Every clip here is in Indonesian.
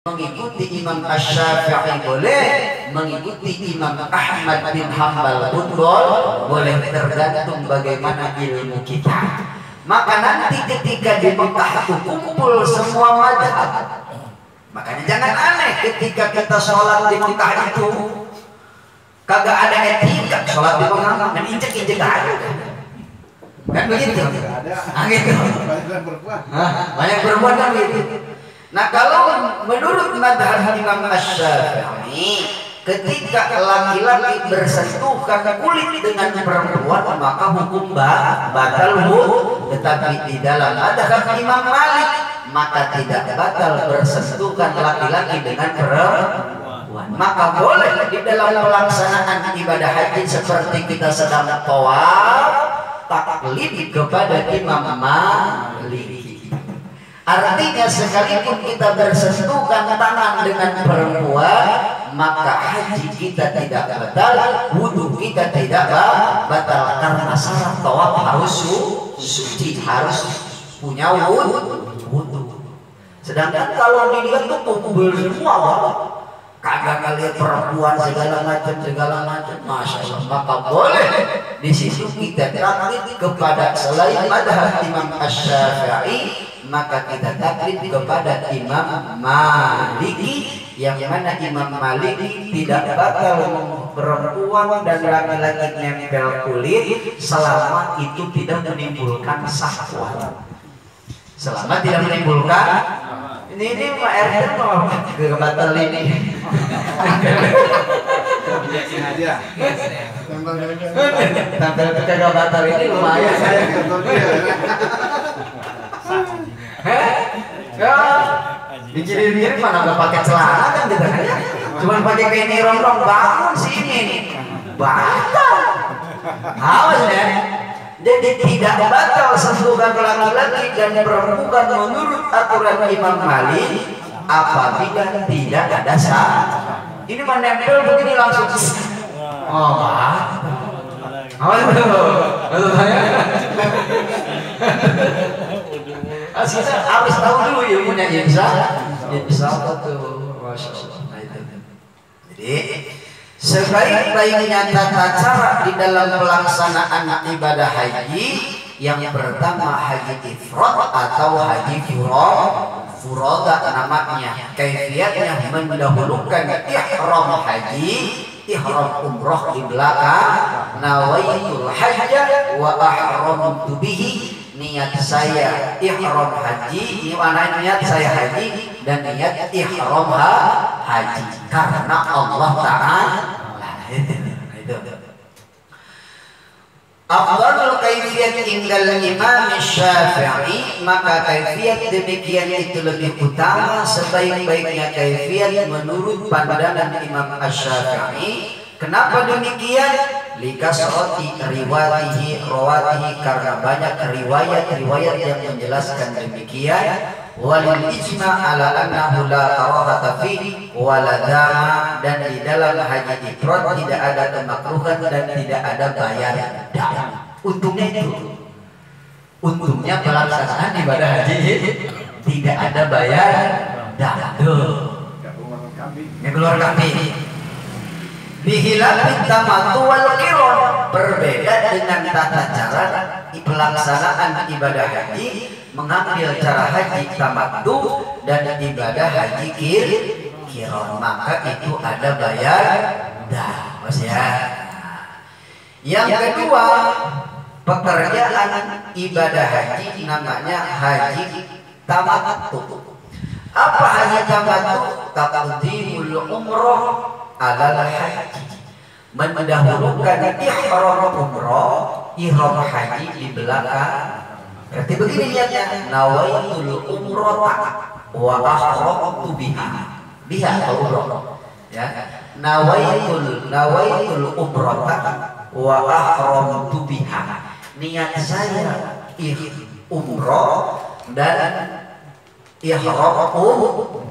mengikuti Imam Ash-Syafi'i boleh, mengikuti Imam Ahmad bin Hambal pun boleh. Tergantung bagaimana ilmu kita. Maka nanti ketika di Mekah kumpul semua madhab. Makanya jangan aneh ketika kita sholat di Mekah itu. Kagak ada etika sholat di Mekah. Kan injek injek aja. Kan begitu? Nah, gitu. banyak perempuan. Kan gitu Nah kalau menurut madhab Imam Ash-Syafi'i ketika laki-laki bersentuhkan kulit dengan perempuan maka hukum batal tetapi di dalam madhab Imam Malik maka tidak batal bersentuhkan laki-laki dengan perempuan. Maka boleh di dalam pelaksanaan ibadah haji seperti kita sedang tawaf taklid kepada Imam Malik Artinya sekalipun kita bersentuhkan tangan dengan perempuan maka haji kita tidak batal, wudhu kita tidak batal. Karena syarat tawaf harus suci, harus punya wudhu. Sedangkan kalau dilihat tuh kumpul semua, kagak ngeliat perempuan segala macam segala macam. Masya Allah maka boleh. Di situ kita taklid kepada selain madhab Imam Ash-Syafi'i maka kita taklid kepada Imam Maliki yang mana Imam Maliki tidak bakal perempuan dan laki-laki nempel kulit selama itu tidak menimbulkan sahwat selama tidak menimbulkan? Ini ini Pak RT mau kebatal ini. Tampil ke batal ini lumayan Ya, di kiri kiri mana nggak pakai celana kan gitu kan? Cuman pakai kain nirong bangun sini nih. Batal. Awas ya. Jadi tidak batal sentuhan laki-laki dan perempuan menurut aturan Imam Malik apabila tidak ada sah. Ini menempel begini langsung. Oh, Awas betul. Betul saya. Harus tahu dulu ilmunya insya insya Allah. Tuh nah, itu. jadi sebaik-baiknya tata cara di dalam pelaksanaan ibadah haji yang pertama haji ifrad atau haji furad furoda namanya. Kaifiatnya mendahulukan ihram haji ihram umroh di belakang. Nawaitul hajja wa ahramtu bihi niat saya ihram haji mana niat saya haji? Dan niat ihram haji. Karena Allah taala itu. Afdalul kaifiyat indal Imam Syafi'i maka kaifiyat demikian itu lebih utama sebaik-baiknya kaifiyat menurut pandangan Imam Syafi'i. Kenapa demikian? Likasroti riwatihi rawatihi karena banyak riwayat-riwayat yang menjelaskan demikian walil ijma ala annahu la karahata fi waladama dan di dalam haji ifrad tidak ada kemakruhan dan tidak ada bayar dam. Untungnya itu. Untungnya pelaksanaan ibadah haji tidak ada bayar dam. Tuh. Ya keluar kambing Bihilafin tamatu wal kiron berbeda dengan tata cara pelaksanaan ibadah haji mengambil cara haji tamatu dan ibadah haji kir kiron maka itu ada bayar dah mas ya. Yang kedua pekerjaan ibadah haji namanya haji tamatu apa haji tamatu taqdimul umroh alal haji. Mendahulukan ihram umroh ihram haji di belakang. Berarti begini niatnya nawaitul umroh wa ahramtu biha. Biha atau umroh? Ya nawaitul nawaitul umroh wa ahramtu biha. Niat saya umroh dan ihram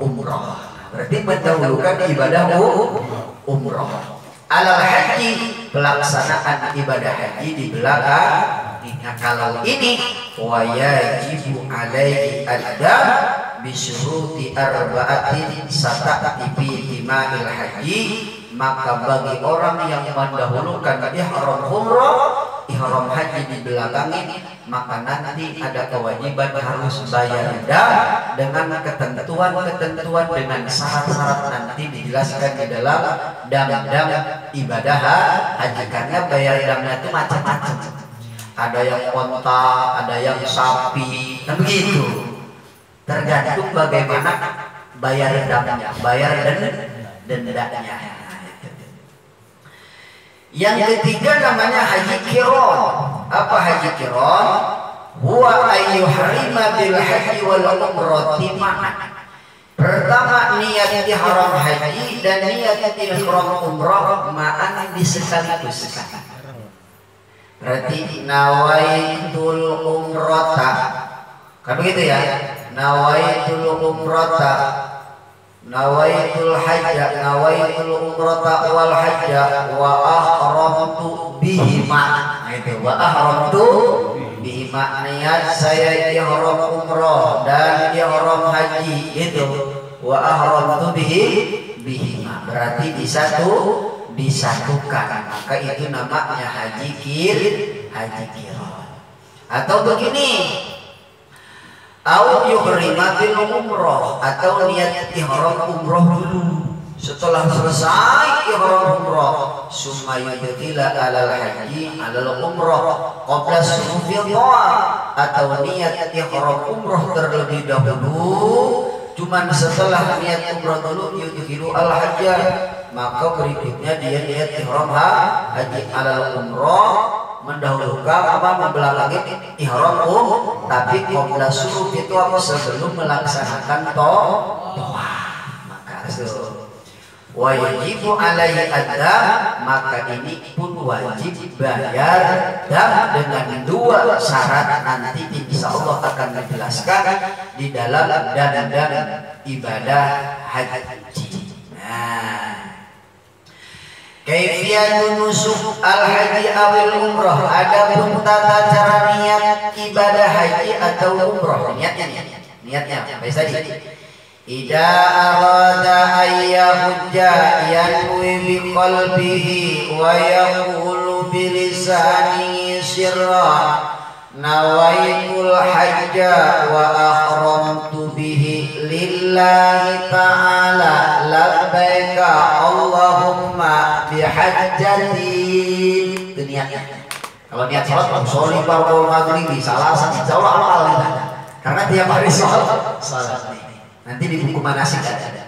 umroh berarti mendahulukan ibadah umroh alal haji pelaksanaan ibadah haji di belakang. Nah, kalau ini wajibu alaihi adam bisyuruti arba'atin sata'ti fi tima'il haji. Maka bagi orang yang mendahulukan ihram umrah ihram haji di belakangin maka nanti ada kewajiban harus bayar dam dengan ketentuan-ketentuan dengan syarat-syarat nanti dijelaskan di dalam dam-dam ibadah haji karena bayar damnya itu macam-macam ada yang konta, ada yang sapi, dan begitu. Tergantung bagaimana bayar damnya, bayar dan dendanya. Yang ketiga namanya haji kiron. Apa haji kiron? Huwa ayyuhrima bil haji wal umrati Pertama niat ihram haji dan niat ihram umrah ma'an sekaligus. Berarti nawaitul umrata. Kan begitu ya? Nawaitul umrata nawaitul hajja nawaitul umrata wal hajja wa ahramtu bihima. Nah, itu wa ahramtu bihima. Niat saya ihram umrah dan ihram haji itu. Wa ahramtu bihi bihima. Berarti di satu disatukan. Maka itu namanya haji kir haji kiron. Atau begini Au yuhrima umroh atau niat ihram umroh dulu. Setelah selesai ihram umroh, summa yudkhila alal haji alal umroh. Qabla surufi atau niat ihram umroh terlebih dahulu. Cuman setelah niat umroh dulu yudkhilu al hajja maka berikutnya dia niat ihram haji alal umroh mendahulukan apa membelakangi ihram um tapi qabla suruh itu apa sebelum melaksanakan to toa. Maka itu. Wajibu alaihi ada maka ini pun wajib bayar dan dengan dua syarat. Nanti insya Allah akan dijelaskan di dalam dan dan ibadah haji. Nah Kaifiyatun nusuk al-haji awil umroh Adapun tata cara niat ibadah haji atau umroh Niatnya Niatnya Baik tadi Ida arada ayya hujja yanwi bi qalbihi wa yaqulu bi lisanihi sirra. Nawaitul hajja wa ahramtu lillahi ta'ala labbaika Allahumma bihajjati itu niatnya. Kalau niat sholat sholli ba'dal maghribi salasan insya Allah amal karena tiap hari sholat sholat nanti di buku manasik ada.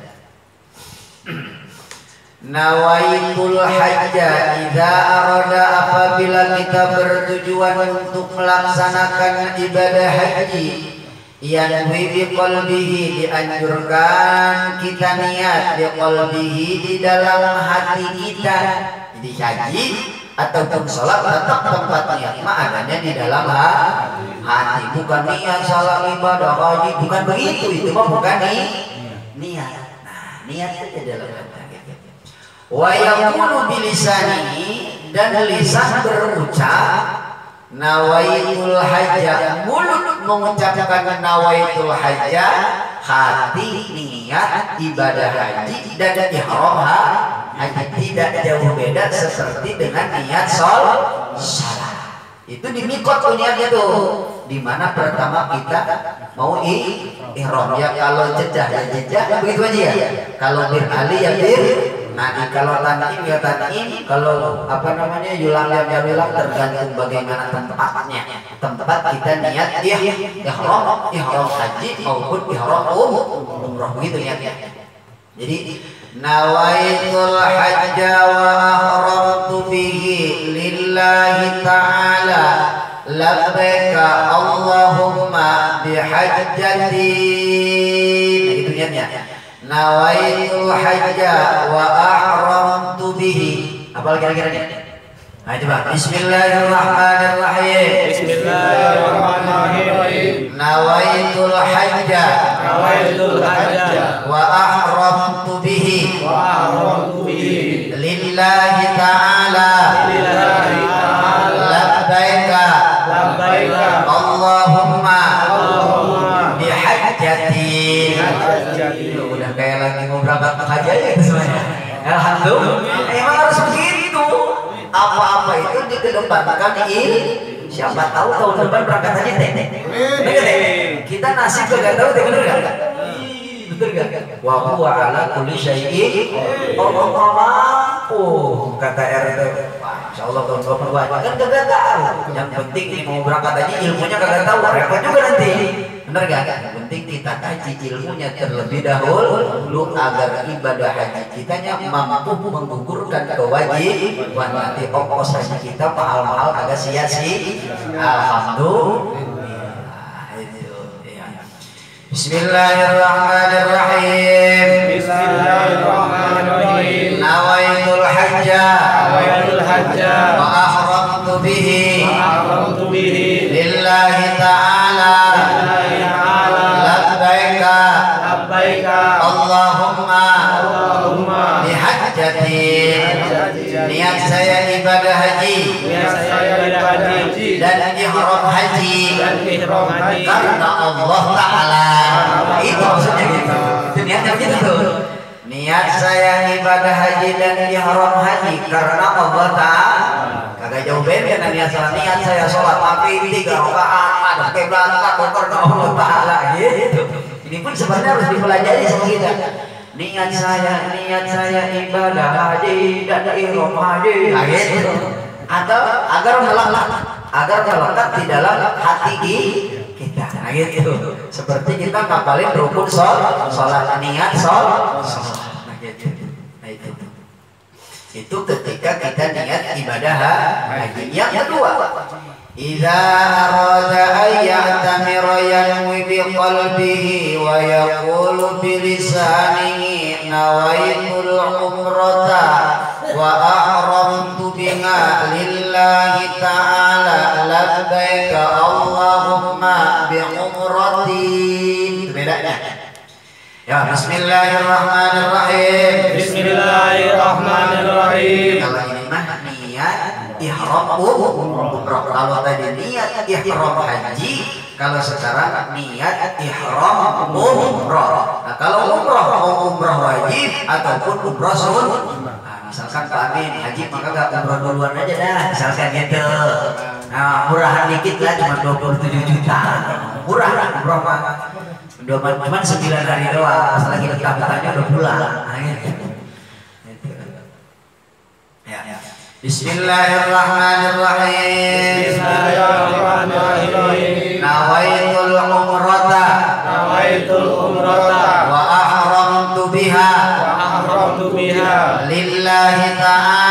Nawaitul hajja Iza arada apabila kita bertujuan untuk melaksanakan ibadah haji yang bi qalbihi dianjurkan kita niat di qalbihi di dalam hati kita. Jadi haji ataupun sholat tetap tempat niat. Mah di dalam hati. Bukan niat salah ibadah haji. Bukan begitu. Itu mah bukan nih niat. Nah niat itu dalam hati. Wa yaqulu bilisani dan lisan berucap nawaitul hajja mulut mengucapkan nawaitul hajja hati niat ibadah haji dan ihram haji tidak jauh beda seperti dengan niat sholat. Itu di mikot niatnya tuh di mana pertama kita mau ihram. Ya kalau jejah ya jejah begitu aja ya. Kalau bir ali ya bir Nah, kalau tanjim ya tanjim, kalau apa namanya yulang yang bilang tergantung bagaimana tempatnya. Tempat kita niat dia ihram, ihram haji maupun ihram umroh begitu ya. Jadi nawaitul hajja wa ahramtu bihi lillahi ta'ala labbaika Allahumma bihajjati. Nah, itu niatnya nawaitul hajja wa ahramtu bihi apa kira-kira ini Nah, coba Bismillahirrahmanirrahim. Bismillahirrahmanirrahim. Nawaitul hajja. Nawaitul hajja. Wa ahramtu bihi. Wa ahramtu itu dikedepankan il. Siapa tahu tahun depan berangkat haji teh. Bener Kita nasib gak tahu teh bener gak? Betul gak? Wa huwa ala kulli syai'in mampu kata RT. Insya Allah tahun depan wajib kan gak tahu. Yang penting mau berangkat haji ilmunya kagak tahu. Repot juga nanti. Benar gak? Penting kita kaji ilmunya terlebih dahulu agar ibadah haji kita mampu menggugurkan kewajiban nanti ongkos haji kita mahal-mahal agak sia-sia. Alhamdulillah. Bismillahirrahmanirrahim. Bismillahirrahmanirrahim. Nawaitul hajja Nawaitul hajja wa ahramtu bihi saya ibadah haji. Niat saya ibadah haji. dan ihram haji. Dan ihram haji. Karena Allah Ta'ala. Itu maksudnya gitu. Itu niatnya begitu. Tuh niat saya ibadah haji dan ihram haji karena Allah Ta'ala. Kagak jauh beda dengan niat saya. Niat saya sholat tapi tiga rakaat ada kiblat karena Allah Ta'ala. Gitu. Ini pun sebenarnya harus dipelajari sama kita niat saya niat saya ibadah haji dan ihram haji. Nah, gitu. Atau agar melekat agar melekat di dalam hati kita. Nah, gitu. Seperti kita ngapalin rukun sholat sholat niat sholat. Nah gitu. Nah itu. Itu ketika kita niat ibadah haji. Yang kedua إذا أراد أن يعتمر ينوي بقلبه ويقول بلسانه نويت العمرة وأحرمت بها لله تعالى لبيك اللهم بعمرتي bedanya Ya, Bismillahirrahmanirrahim. Bismillahirrahmanirrahim Kalau ini mah niat ihram umroh. Kalau tadi niat ihram haji, kalau sekarang niat ihram umroh. Nah, kalau umroh mau umroh wajib ataupun umroh sunnah. Nah, misalkan Pak Amin haji maka gak umroh duluan aja dah, misalkan gitu. Nah, murahan dikit lah cuma 27 juta. Murah umroh mah. Cuma 9 hari doang, pas lagi betah-betahnya udah pulang. Nah. Ya. Bismillahirrahmanirrahim. Bismillahirrahmanirrahim. Nawaitul umrata. Nawaitul umrata. Wa ahramtu biha. Wa ahramtu biha. Lillahi ta'ala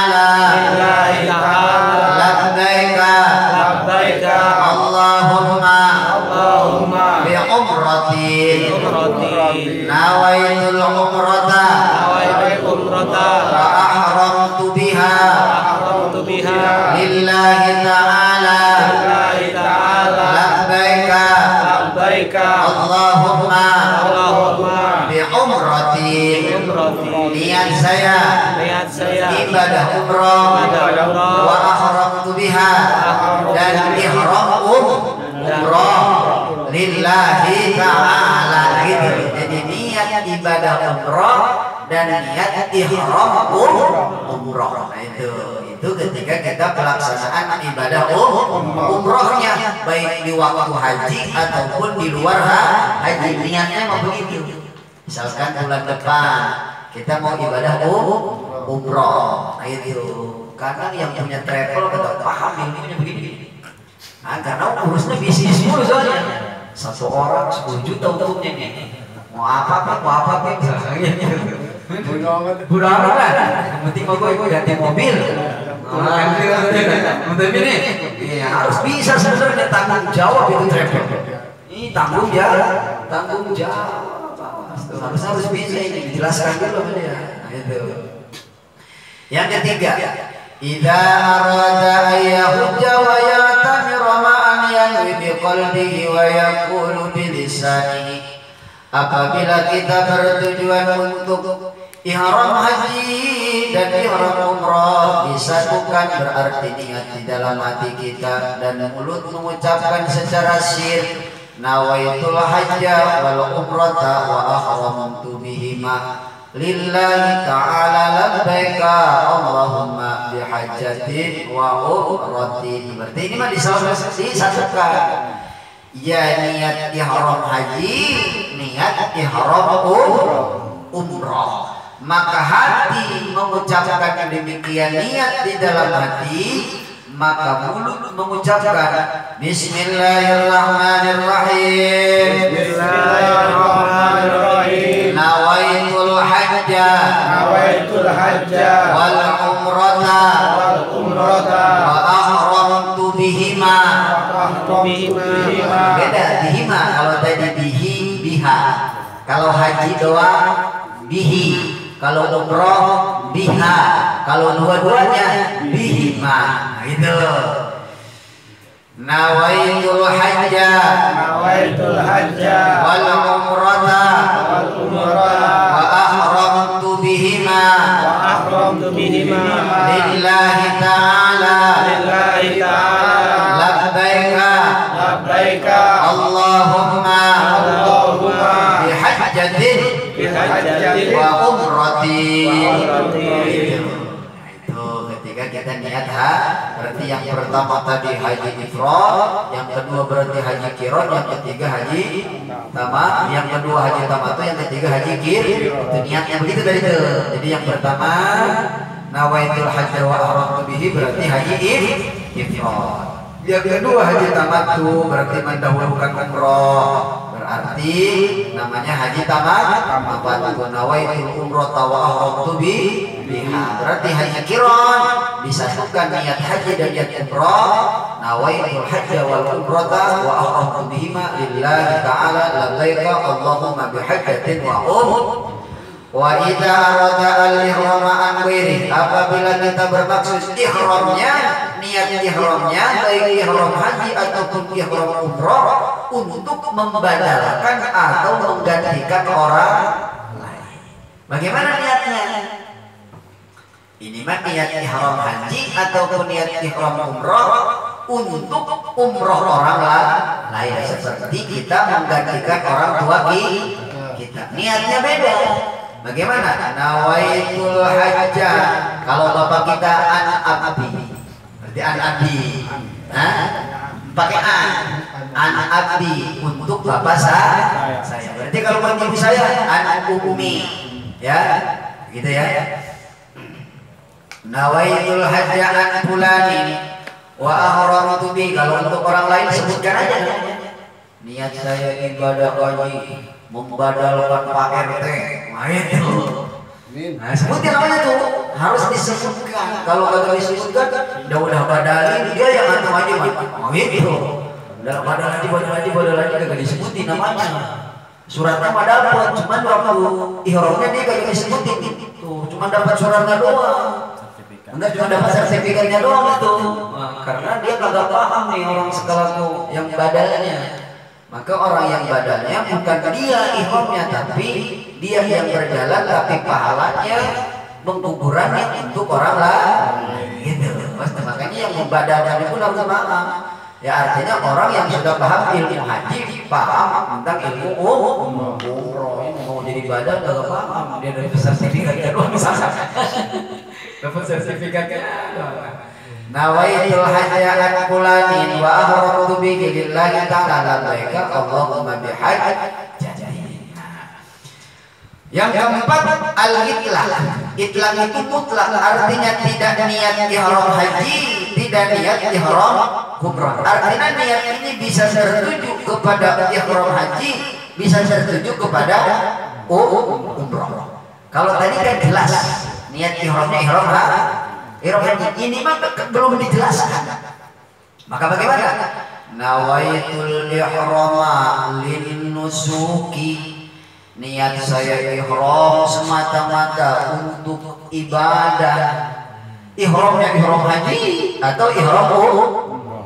umroh. wa ahramtu biha. Dan ihram um umroh lillahi ta'ala. Gitu jadi niat ibadah umroh dan niat ihram um umroh nah itu itu ketika kita pelaksanaan ibadah um umrohnya baik di waktu haji ataupun di luar ha- haji. Niatnya mau begitu. Misalkan bulan depan kita mau ibadah um umroh. Itu karena yang punya travel kata paham ilmunya begini nah, karena urusnya bisnis mulu soalnya. Satu orang 10 juta untungnya nih. Mau apa apa mau apa apa Budak lah, yang penting mau gue ganti mobil. Untuk ini, iya harus bisa sebenarnya tanggung jawab itu travel. Ini tanggung jawab, tanggung jawab. Harus harus bisa ini. Dijelaskan dulu. Nah, itu. Yang ketiga, Idza arada an yahujja wa yatamira ma'an yanwi biqalbihi wa yaqulu bilisanihi Apabila kita bertujuan untuk ihram haji dan ihram umrah disatukan berarti niat di dalam hati kita dan mulut mengucapkan secara sir nawaitul hajja wal umrata wa ahramtu bihima lillahi ta'ala labbaika Allahumma bihajatin wa umratin. Berarti ini mah disatukan. Ya niat ihram haji niat ihram umrah. Maka hati mengucapkan demikian niat di dalam hati maka mulut mengucapkan Bismillahirrahmanirrahim. Bismillahirrahmanirrahim Nawaitul hajja wal umrata wal umrata wa ahramtu bihima bihima beda bihima kalau tadi bihi biha kalau haji doang bihi kalau umroh biha kalau dua-duanya bihima nah, itu nawaitul hajja Nawaitul hajja wal ta'ala lillahi ta'ala labbaika. Labbaika. Allahumma. Allahumma. Bihajjatin. Bihajjatin. Wa. Nah, itu ketika kita niat ha? Berarti yang pertama tadi haji ifrad yang kedua berarti haji kirot yang ketiga haji tama yang kedua haji tamattu yang ketiga haji kir. Itu niatnya begitu dari itu. Jadi yang pertama nawaitul hajj wa ahramtu bihi berarti haji if ifrad. Yang kedua haji tamattu berarti mendahulukan umroh. Berarti namanya haji tamat tamat nawaitul umroh wa ahramtu bi biha. Berarti haji kiron disatukan niat haji dan niat umroh. Nawaitul hajj wal umrata wa ahramtu bihima lillahi ta'ala labbaika allahumma bihajjatin wa um Wa idza arada al-ihrama an apabila kita bermaksud ihramnya niat ihramnya baik ihram haji ataupun ihram umrah untuk membadalkan atau menggantikan orang lain. Bagaimana niatnya? Ini mah niat ihram haji ataupun niat ihram umrah untuk umroh orang lain seperti kita menggantikan orang tua kita. Niatnya beda. Bagaimana? Nawaitul hajja. Kalau bapak kita anak abdi, berarti anak abdi. Pakai an. Anak abdi untuk bapak saya. Berarti kalau bagi ibu saya anak umi, ya, gitu ya. Nawaitul hajja an fulani wa ahramtu. Kalau untuk orang lain sebutkan aja. Niat saya ibadah haji membadalkan Pak RT. Nah itu. Nah, sebutin namanya tuh harus disebutkan. Kalau kagak disebutkan, udah udah badalin dia yang antum aja Oh itu. Udah badal lagi, badal lagi, badal lagi kagak disebutin namanya. Suratnya mah dapat, cuman waktu ihramnya dia kagak disebutin. Tuh, cuman dapat suratnya doang. Enggak cuma dapat sertifikatnya doang itu. Nah, karena dia kagak paham nih orang sekalaku yang badalnya. Maka orang yang badalnya bukan dia ihramnya tapi dia yang berjalan tapi pahalanya penguburannya untuk orang lain. Gitu. Mas, makanya yang membadalkan pun harus paham. Ya artinya orang yang sudah paham ilmu haji paham tentang ilmu. Ini mau jadi badal gak paham. Dia dari sertifikatnya doang misalnya. Dapat sertifikatnya. Nawaitul hajja an fulanin wa ahramtu bihi lillahi ta'ala labbaika Allahumma bihajjatin. Yang keempat al-itlaq. Itlaq itu mutlak artinya tidak niat ihram haji, tidak niat ihram umrah. Artinya niat ini bisa tertuju kepada ihram haji, bisa tertuju kepada umrah. Kalau tadi kan jelas niat ihramnya ihram haji Ihram haji ini mah belum dijelaskan. Maka bagaimana? Nawaitul ihrama lin nusuki. Niat saya ihram semata-mata untuk ibadah. Ihramnya ihram haji atau ihram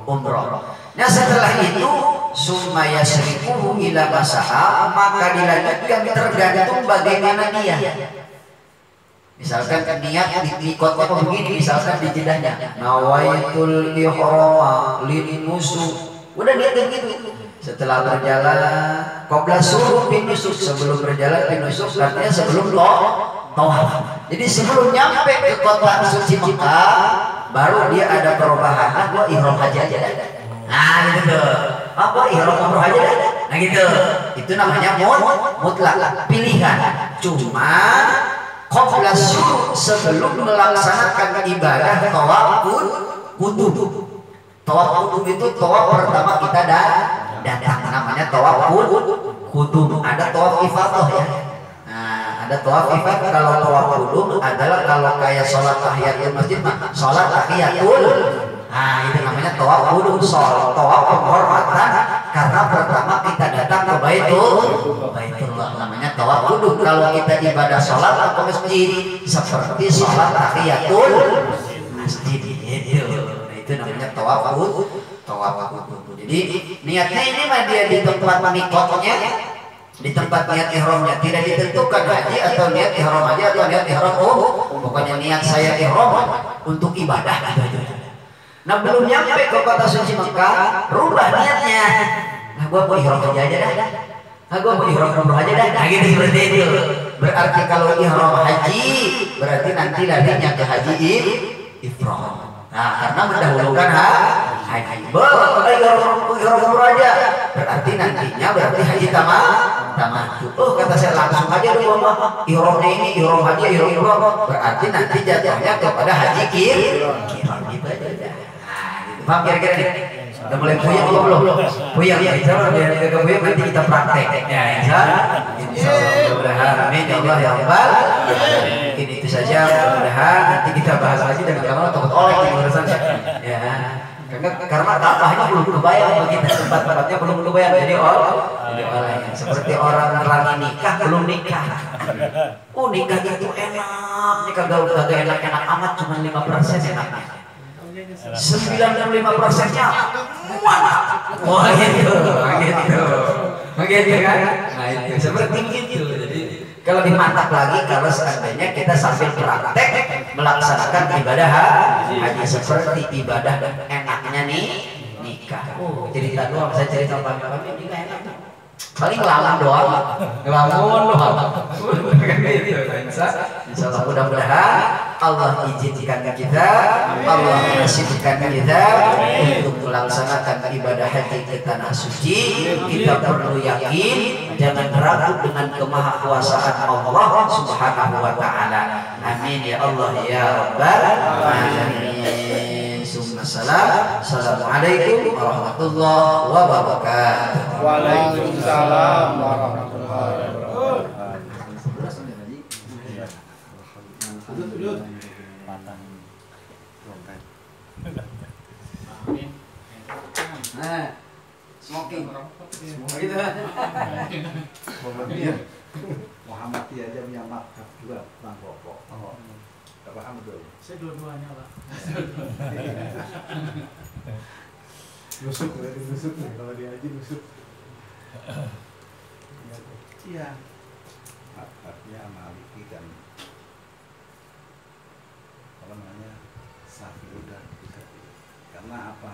umrah. Nah setelah itu summa yasrifuhu ila masaha maka dilanjutkan tergantung bagaimana dia. Misalkan niat di, di kotnya begini, misalkan di jedahnya. Nawaitul ihrama lin nusuk. Udah niat begitu. Setelah berjalan, qabla suruh bin nusuk sebelum berjalan bin nusuk artinya sebelum toh tawaf. Jadi sebelum nyampe ke kota suci Mekah, baru dia ada perubahan. Nah, gua ihram haji aja. Nah, gitu tuh. Oh, gua ihram umroh aja. Nah, gitu. Itu namanya mut mutlak pilihan. Cuma syuru sebelum melaksanakan ibadah tawaf kudum. Tawaf kudum itu tawaf pertama kita dah datang namanya tawaf kudum. Ada tawaf ifadah ya. Nah, ada tawaf ifadah kalau tawaf kudum adalah kalau kayak sholat tahiyatul masjid sholat tahiyatul Nah, itu namanya tawaf kudum, sholat tawaf penghormatan karena pertama kita datang ke Baitul Baitullah namanya tawaf kudum. Kalau kita ibadah sholat ke masjid seperti sholat tahiyatul masjid itu. Nah, itu namanya tawaf kudum, tawaf kudum. Jadi niatnya ini mah dia di tempat mikotnya di tempat niat ihramnya tidak ditentukan haji atau niat ihram aja atau niat ihram oh pokoknya niat saya ihram untuk ibadah gitu. Nah belum nyampe ke kota suci Mekah, rubah niatnya. Nah gua mau ihram aja aja dah. Nah gua mau ihram umroh aja dah. Nah gitu seperti itu. Berarti kalau ihram haji, berarti nanti larinya ke haji ifram. Nah karena mendahulukan ha haji. Boleh ihram umroh aja. Berarti nantinya berarti haji tamat tamat. Oh kata saya langsung aja dulu mah ihramnya ini ihram haji ihram umroh. Berarti nanti jatuhnya kepada haji kir. Kiram gitu aja. Paham kira-kira nih? Udah mulai puyeng belum belum? Puyeng ya, insya Allah biar kita puyeng nanti kita praktek. Ya, insya Allah. Allah mudah-mudahan. Amin ya Allah ya Rabbal. Mungkin itu saja mudah-mudahan nanti kita bahas lagi dengan kamu takut oleh di urusan ya. Karena karena dampaknya belum kebayang bagi kita tempat-tempatnya belum kebayang jadi orang orang seperti orang lagi nikah belum nikah. Oh nikah itu enak, nikah gak gak enak-enak amat cuma lima persen enaknya. 95 persennya mana? Wah gitu, gitu, begitu kan? Nah itu seperti itu. Jadi kalau dimantap lagi kalau seandainya kita sambil praktek melaksanakan ibadah haji seperti ibadah enaknya nih nikah. Oh cerita doang, saya cerita kami nikah enak paling ngelamun doang ngelamun doang insya Allah mudah-mudahan Allah izinkan kita Allah menasibkan kita untuk melaksanakan ibadah haji ke tanah suci. Kita perlu yakin jangan ragu dengan kemahakuasaan Allah subhanahu wa ta'ala. Amin ya Allah ya rabbal alamin. Assalamualaikum warahmatullahi wabarakatuh. Waalaikumsalam warahmatullahi Gitu. Muhammadiyah aja punya madhab juga tentang rokok. Oh. Gak paham betul. Saya dua-duanya pak. Nusuk, berarti nusuk nih. Kalau dia aja nusuk. Iya. Madhabnya Maliki dan apa namanya Syafi'i dan Karena apa?